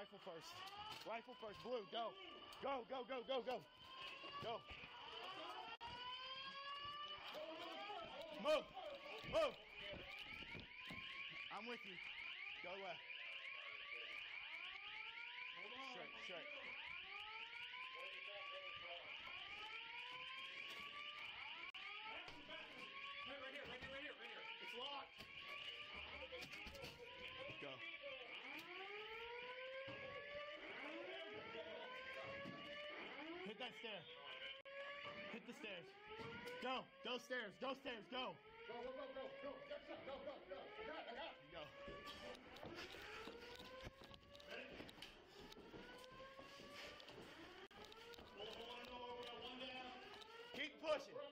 Rifle first. Rifle first. Blue, go. Go, go, go, go, go. Go. Move. Move. I'm with you. Go left. Straight, straight. that stair. Hit the stairs. Go, go stairs, go stairs, go. Go, go, go, go, go. Go, go, go, go. I got it, I got it. Go. Ready? Hold on, over, one down. Keep pushing.